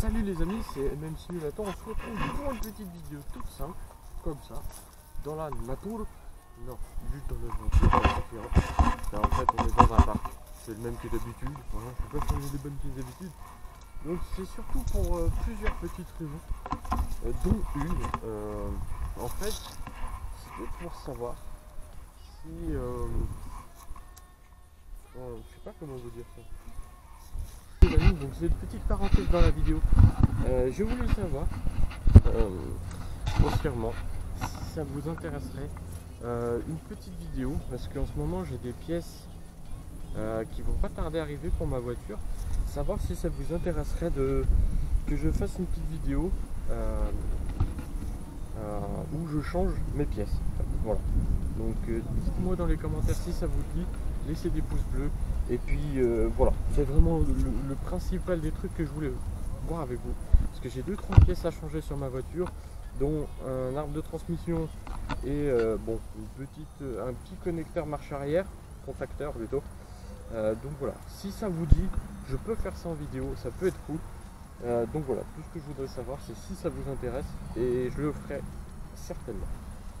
Salut les amis, c'est MM Simulator. On se retrouve pour une petite vidéo toute simple, comme ça, dans la nature. Non, juste dans notre voiture, Là, en fait, on est dans un parc. C'est le même que d'habitude. Voilà, je peux pas changer les bonnes petites habitudes. Donc, c'est surtout pour euh, plusieurs petites raisons, euh, dont une. euh, en fait, c'était pour savoir si. euh, je sais pas comment vous dire ça. Donc c'est une petite parenthèse dans la vidéo. Euh, je voulais savoir, euh, grossièrement, si ça vous intéresserait euh, une petite vidéo, parce qu'en ce moment j'ai des pièces euh, qui vont pas tarder à arriver pour ma voiture. Savoir si ça vous intéresserait de que je fasse une petite vidéo euh, euh, où je change mes pièces. Voilà. Donc euh, dites-moi dans les commentaires si ça vous dit, laissez des pouces bleus. Et puis euh, voilà, c'est vraiment le, principal des trucs que je voulais voir avec vous. Parce que j'ai deux trois pièces à changer sur ma voiture, dont un arbre de transmission et euh, bon une petite, un petit connecteur marche arrière, contacteur plutôt. Euh, donc voilà, si ça vous dit, je peux faire ça en vidéo, ça peut être cool. Euh, donc voilà, tout ce que je voudrais savoir, c'est si ça vous intéresse et je le ferai certainement.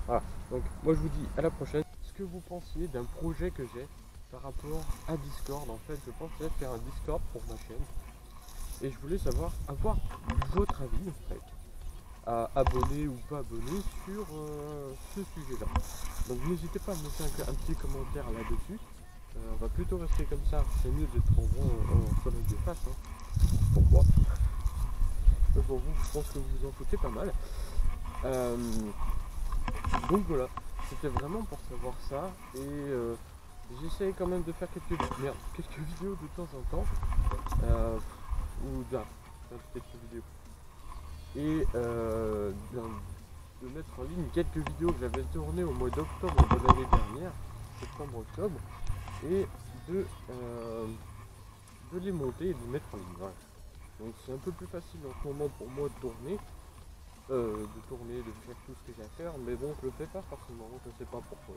Voilà, donc moi je vous dis à la prochaine. Ce que vous pensiez d'un projet que j'ai par rapport à Discord, en fait, je pensais faire un Discord pour ma chaîne et je voulais savoir, avoir votre avis en fait, à abonner ou pas abonner sur euh, ce sujet-là. Donc n'hésitez pas à me laisser un, petit commentaire là-dessus. Euh, on va plutôt rester comme ça, c'est mieux d'être en rond en soleil de face. Pour moi. Pour vous, je pense que vous vous en foutez pas mal. Euh, donc voilà, c'était vraiment pour savoir ça. Et j'essaye quand même de faire quelques, vidéos de temps en temps. Euh, ou d'un, quelques vidéos. Et euh, de mettre en ligne quelques vidéos que j'avais tournées au mois d'octobre de l'année dernière, septembre-octobre et de, euh, de les monter et de les mettre en ligne. Donc c'est un peu plus facile en ce moment pour moi de tourner, de tourner, de faire tout ce que j'ai à faire, mais bon je le fais pas forcément, je sais pas pourquoi.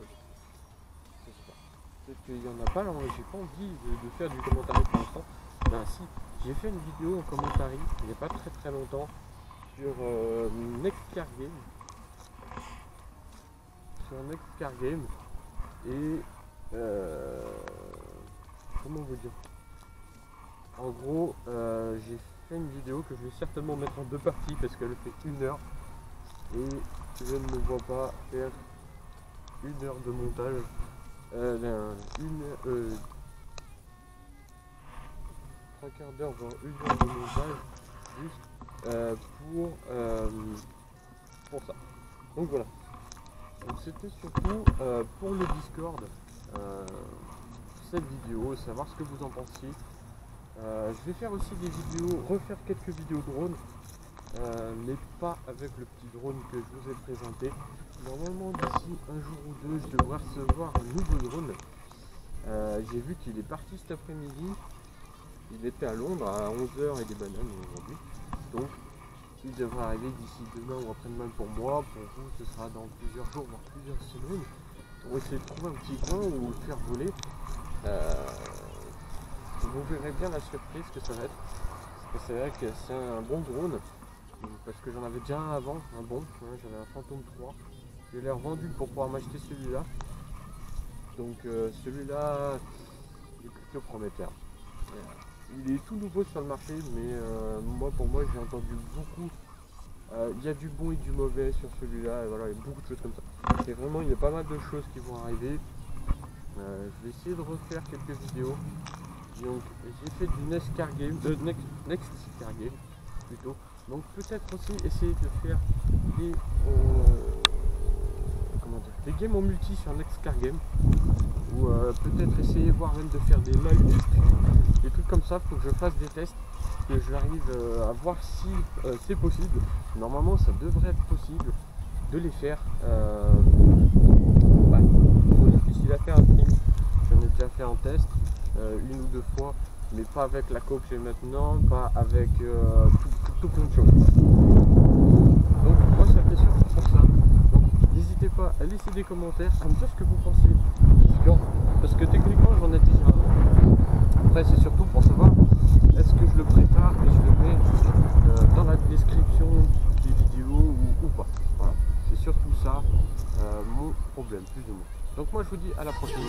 Je sais pas. Peut-être qu'il y en a pas, alors j'ai pas envie de, faire du commentaire pour l'instant. Ben si, j'ai fait une vidéo en commentaire il n'y a pas très très longtemps sur euh, Next Car Game. Sur Next Car Game. Et euh, comment vous dire? En gros, euh, j'ai fait une vidéo que je vais certainement mettre en deux parties parce qu'elle fait une heure et je ne me vois pas faire une heure de montage. Euh, une euh, trois quarts d'heure voire une heure de montage juste euh, pour euh, pour ça. Donc voilà. C'était surtout euh, pour le Discord cette vidéo, savoir ce que vous en pensiez. Je vais faire aussi des vidéos, refaire quelques vidéos drone, euh, mais pas avec le petit drone que je vous ai présenté. Normalement d'ici un jour ou deux, je devrais recevoir un nouveau drone. Euh, J'ai vu qu'il est parti cet après-midi. Il était à Londres à 11h et des bananes aujourd'hui. Donc il devrait arriver d'ici demain ou après-demain pour moi. Pour vous, ce sera dans plusieurs jours, voire plusieurs semaines. On va essayer de trouver un petit coin où le faire voler. Euh, vous verrez bien la surprise que ça va être. C'est vrai que c'est un bon drone. Parce que j'en avais déjà un avant, un bon. J'avais un Phantom 3. Je l'ai revendu pour pouvoir m'acheter celui-là. Donc euh, celui-là il est plutôt prometteur. Il est tout nouveau sur le marché, mais euh, moi pour moi j'ai entendu beaucoup. euh, Il y a du bon et du mauvais sur celui-là, voilà, il y a beaucoup de choses comme ça. C'est vraiment, il y a pas mal de choses qui vont arriver. Je vais essayer de refaire quelques vidéos. Donc j'ai fait du Next Car Game, euh, Next, Next Car Game plutôt. Donc peut-être aussi essayer de faire des, des games en multi sur Next Car Game. Ou euh, peut-être essayer voir même de faire des live des trucs comme ça, faut que je fasse des tests, que j'arrive euh, à voir si euh, c'est possible. Normalement ça devrait être possible de les faire. Bah, trop difficile à faire un stream. J'en ai déjà fait en test une ou deux fois, mais pas avec la que j'ai maintenant, pas avec tout, tout- plein de choses. Donc moi c'est fait surtout pour ça pas à laisser des commentaires, à me dire ce que vous pensez. Parce que techniquement, j'en ai déjà un. Après, c'est surtout pour savoir est-ce que je le prépare et je le mets euh, dans la description des vidéos ou, pas. Voilà. C'est surtout ça euh, mon problème, plus ou moins. Donc, moi, je vous dis à la prochaine.